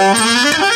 Música